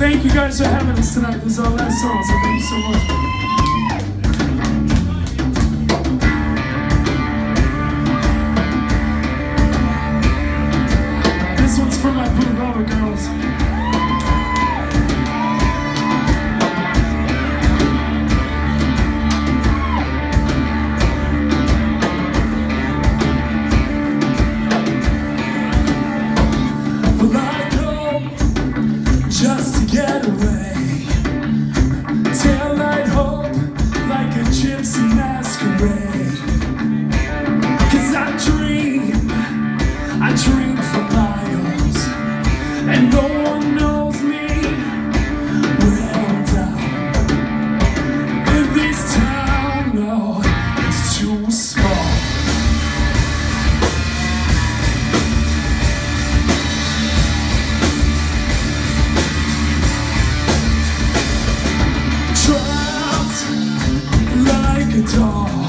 Thank you guys for having us tonight. This is our last song, so thank you so much. get away. guitar